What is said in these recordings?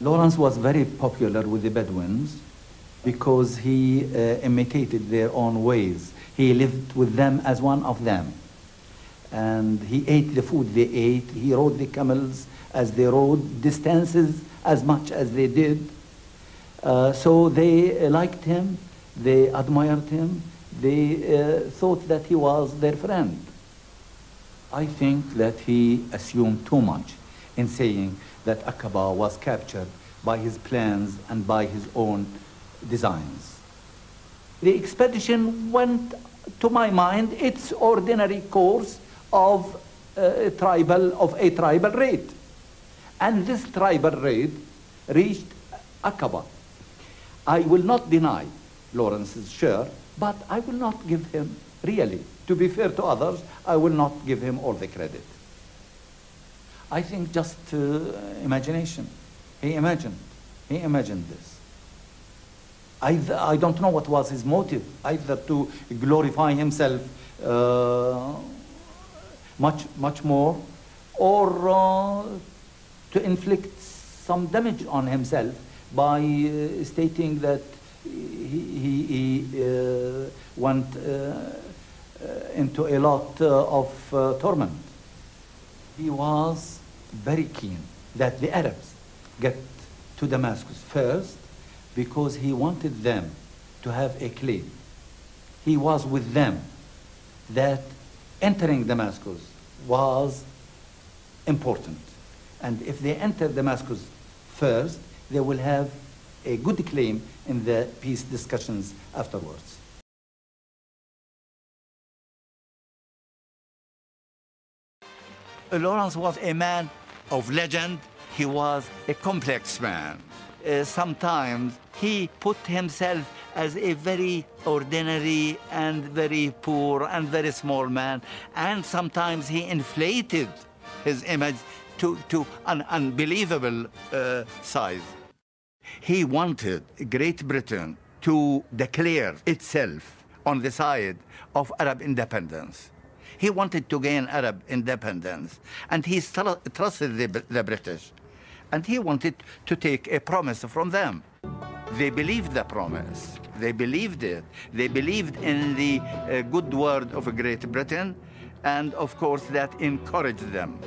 Lawrence was very popular with the Bedouins because he uh, imitated their own ways. He lived with them as one of them. And he ate the food they ate. He rode the camels as they rode, distances as much as they did. Uh, so they liked him, they admired him, they uh, thought that he was their friend. I think that he assumed too much in saying that Aqaba was captured by his plans and by his own designs. The expedition went, to my mind, its ordinary course of a tribal, of a tribal raid. And this tribal raid reached Aqaba. I will not deny Lawrence's share, but I will not give him, really, to be fair to others, I will not give him all the credit. I think just uh, imagination. He imagined. He imagined this. I, I don't know what was his motive, either to glorify himself uh, much, much more, or uh, to inflict some damage on himself by uh, stating that he, he, uh, went uh, uh, into a lot of torment. He was very keen that the Arabs get to Damascus first because he wanted them to have a claim. He was with them that entering Damascus was important. And if they enter Damascus first, they will have a good claim in the peace discussions afterwards. Lawrence was a man of legend. He was a complex man. Uh, sometimes he put himself as a very ordinary and very poor and very small man. And sometimes he inflated his image to, to an unbelievable uh, size. He wanted Great Britain to declare itself on the side of Arab independence. He wanted to gain Arab independence, and he trusted the, the British. And he wanted to take a promise from them. They believed the promise. They believed it. They believed in the uh, good word of Great Britain, and of course, that encouraged them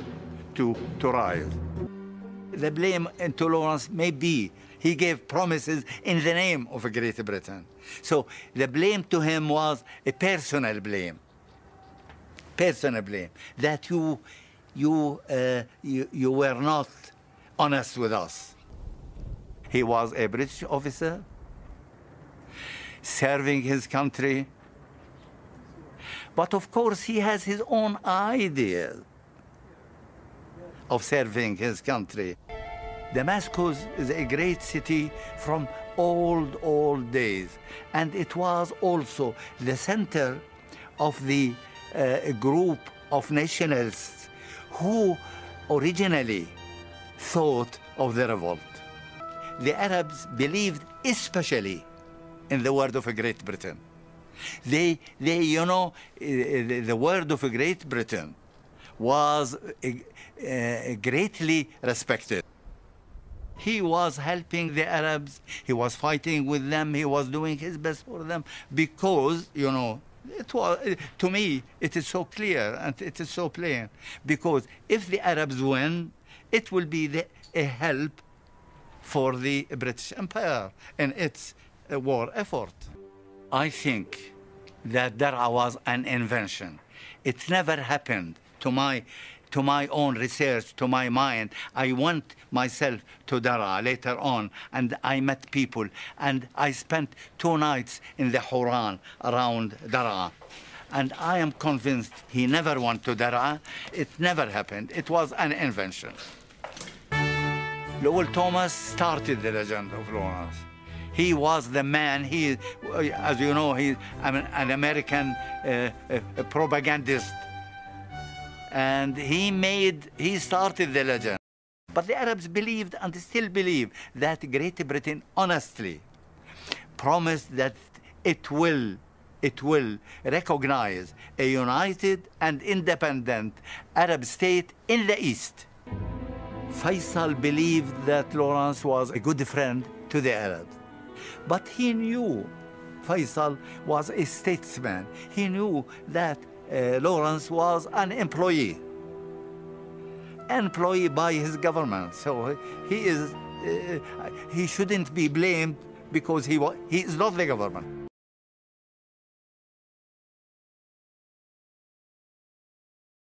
to, to rise. The blame to Lawrence may be he gave promises in the name of Great Britain. So the blame to him was a personal blame. Personal blame. That you, you, uh, you, you were not honest with us. He was a British officer serving his country. But of course, he has his own ideas of serving his country. Damascus is a great city from old, old days. And it was also the center of the uh, group of nationalists who originally thought of the revolt. The Arabs believed especially in the word of a Great Britain. They, they you know, uh, the word of a Great Britain was uh, greatly respected. He was helping the Arabs. He was fighting with them. He was doing his best for them because, you know, it was, to me, it is so clear and it is so plain. Because if the Arabs win, it will be the, a help for the British Empire in its uh, war effort. I think that Daraa was an invention. It never happened to my to my own research, to my mind. I went myself to Daraa later on and I met people and I spent two nights in the Hauran around Daraa. And I am convinced he never went to Daraa. It never happened. It was an invention. Lowell Thomas started the legend of Lawrence. He was the man. He, as you know, he's an American uh, uh, propagandist and he made, he started the legend. But the Arabs believed and still believe that Great Britain honestly promised that it will, it will recognize a united and independent Arab state in the East. Faisal believed that Lawrence was a good friend to the Arabs. But he knew Faisal was a statesman. He knew that uh, Lawrence was an employee, employee by his government. So he is, uh, he shouldn't be blamed because he, wa- he is not the government.